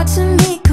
watching me.